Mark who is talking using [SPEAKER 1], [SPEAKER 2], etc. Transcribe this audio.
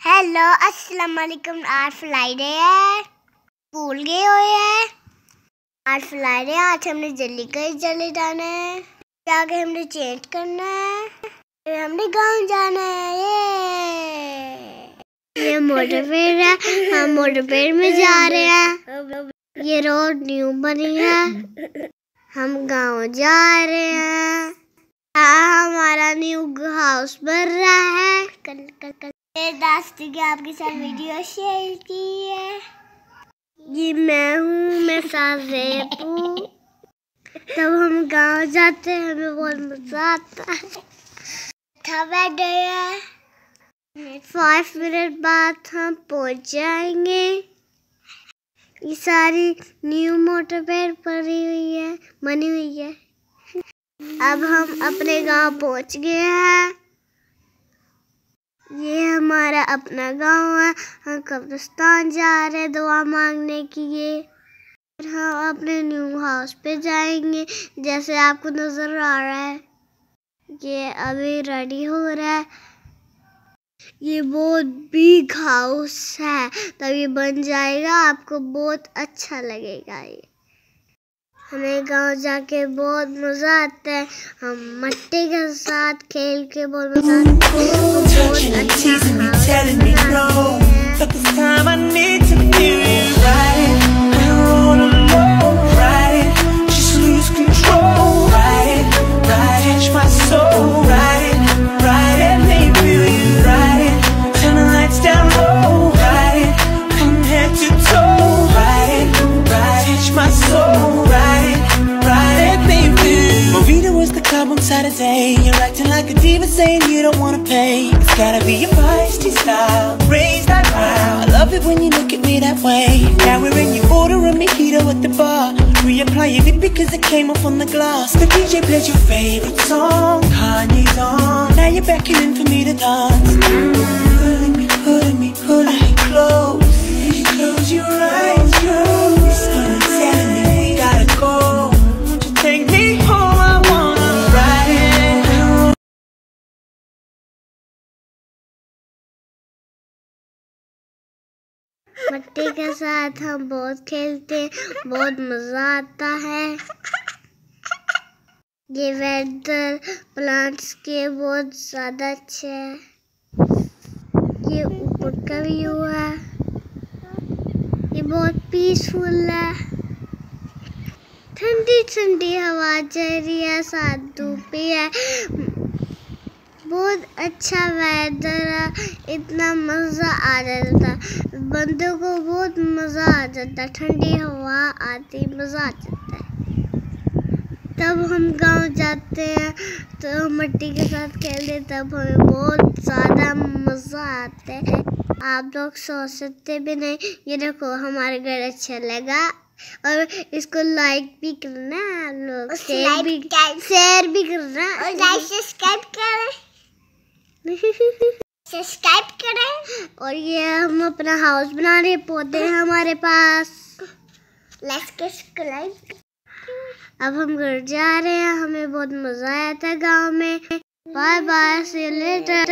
[SPEAKER 1] Hello अस्सलाम वालेकुम आज फ्राइडे है। भूल गए हो है। आज फ्राइडे आज हमने जल्दी कहीं चले जाना है। जाके हमने चेंज करना है। फिर हमने गाँव जाना है। ये ये मोटरवेयर है। हम मोटरवेयर में जा रहे हैं। ये रोड न्यू बनी है। हम गाँव जा रहे हैं। हाँ हमारा न्यू हाउस बन रहा है। कल कल कल। दास्ती के आपके साथ वीडियो शेयर की है। ये मैं हूँ मैं साजेब हूँ। तब हम गाँव जाते हैं हमें बहुत मज़ा आता है। था बैठ गया फाइव मिनट बाद हम पहुँच जाएँगे। ये सारी न्यू मोटर पैर पड़ी हुई है बनी हुई है। अब हम अपने गाँव पहुँच गए हैं। ये हमारा अपना गाँव है। हम कब्रिस्तान जा रहे हैं दुआ मांगने के लिए। हम अपने न्यू हाउस पे जाएँगे, जैसे आपको नज़र आ रहा है। ये अभी रेडी हो रहा है। ये बहुत बिग हाउस है तब ये बन जाएगा, आपको बहुत अच्छा लगेगा ये। हमें गाँव जाके बहुत मज़ा आता है। हम मट्टी के साथ खेल के बहुत मज़ा आता है। बहुत
[SPEAKER 2] club on Saturday. You're acting like a diva saying you don't wanna pay. It's gotta be your feisty style. Raise that brow. I love it when you look at me that way. Now we're in your order a mojito at the bar. Reapplying it because it came off on the glass. The DJ plays your favorite song. Kanye's on. Now you're beckoning for
[SPEAKER 1] मट्टी के साथ हम बहुत खेलते हैं, बहुत मज़ा आता है। ये वेदर प्लांट्स के बहुत ज़्यादा अच्छे हैं। ये ऊपर का व्यू है। ये बहुत पीसफुल है। ठंडी ठंडी हवा चल रही है, साथ धूप है। बहुत अच्छा वेदर है इतना मज़ा आ जाता बंदों को बहुत मज़ा आ जाता ठंडी हवा आती मज़ा आ जाता है। तब हम गाँव जाते हैं तो मट्टी के साथ खेलते तब हमें बहुत ज़्यादा मज़ा आता है। आप लोग सोच सकते भी नहीं ये देखो हमारे घर अच्छा लगा। और इसको लाइक भी करना आप लोग शेयर भी शेयर भी करना। और लाइक सब्सक्राइब करें। सब्सक्राइब करें और ये हम अपना हाउस बना रहे पौधे हैं हमारे पास। लेट्स अब हम घर जा रहे हैं, हमें बहुत मज़ा आया था गाँव में। बाय बाय सी लेटर